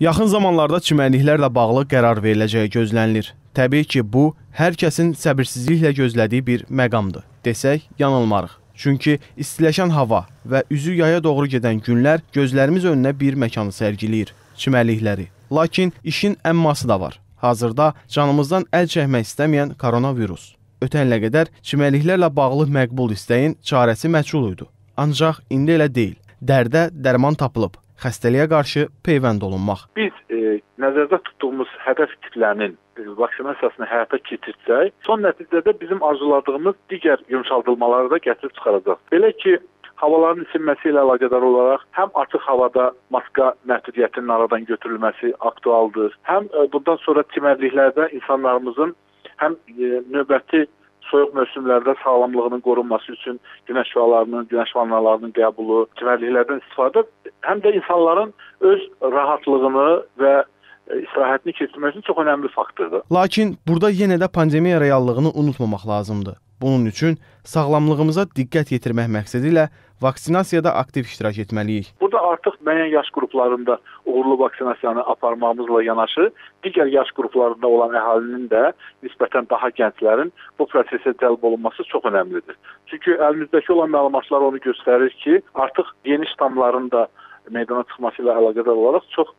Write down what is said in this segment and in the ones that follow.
Yaxın zamanlarda çimərliklərlə bağlı qərar veriləcəyi gözlənilir. Təbii ki, bu hər kəsin səbirsizliklə gözlədiyi bir məqamdır. Desək, yanılmarıq. Çünki istiləşən hava və üzü yaya doğru gedən günlər gözlərimiz önünə bir məkanı sərgiləyir, çimərlikləri. Lakin işin əmması da var. Hazırda canımızdan əl çəkmək istəməyən koronavirus. Ötən ilə qədər çimərliklərlə bağlı məqbul istəyin çarəsi məchul idi. Ancaq indi elə deyil. Dərdə dərman tapılıb xəstəliyə qarşı peyvənd olunmaq. Biz e, nəzərdə tutduğumuz hədəf tiplərinin e, vaksinasiyasını həyata keçirsək, son nəticədə bizim arzuladığımız digər yumşaldılmaları da gətirib çıxaracaq. Belə ki, havaların isinməsi ilə əlaqədar olaraq həm açıq havada maska məhdudiyyətinin aradan götürülməsi aktualdır. Həm e, bundan sonra çimərliklərdə insanlarımızın həm e, növbəti soyuq mövsümlərdə sağlamlığının qorunması üçün günəş şüalarının, günəş vannalarının qəbulu, çimərliklərdən istifadə həm də insanların öz rahatlığını və e, istirahətini keçirmək üçün çox önəmli faktordur. Lakin burada yenə də pandemiya reallığını unutmamaq lazımdır. Bunun üçün sağlamlığımıza diqqət yetirmək məqsədi ilə vaksinasiyada aktiv iştirak etməliyik. Burada artıq müəyyən yaş qruplarında uğurlu vaksinasiyanı aparmağımızla yanaşı, digər yaş qruplarında olan əhalinin də nisbətən daha gənclərin bu prosesə cəlb olunması çox əhəmilidir. Çünki əlimizdəki olan məlumatlar onu göstərir ki, artıq yeni ştamların da meydana çıxması ilə əlaqədar olaraq çox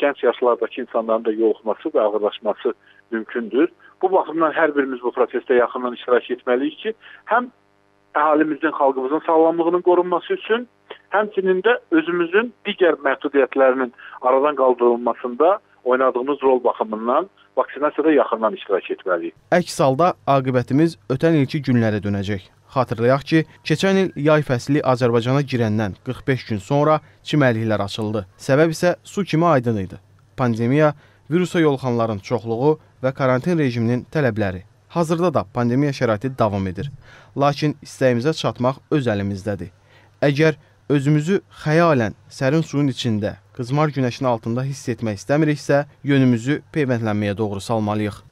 gənc yaşlardakı insanların da yoluxması və ağırlaşması mümkündür. Bu baxımdan hər birimiz bu prosesdə yaxından iştirak etməliyik ki, həm əhalimizin, xalqımızın sağlamlığının qorunması üçün, həmçinin də özümüzün digər məhdudiyyətlərinin aradan qaldırılmasında oynadığımız rol baxımından vaksinasiyada yaxından iştirak etməliyik. Əks halda aqibətimiz ötən ilki günlərə dönəcək. Xatırlayaq ki, keçən il yay fəsli Azərbaycana girəndən 45 gün sonra çimərliklər açıldı. Səbəb isə su kimi aydın idi. Pandemiya, virusa yoluxanların çoxluğu və karantin rejiminin tələbləri. Hazırda da pandemiya şəraiti davam edir. Lakin istəyimizə çatmaq öz əlimizdədir. Əgər özümüzü xəyalən sərin suyun içində, qızmar günəşin altında hiss etmək istəmiriksə, yönümüzü peyvəndlənməyə doğru salmalıyıq.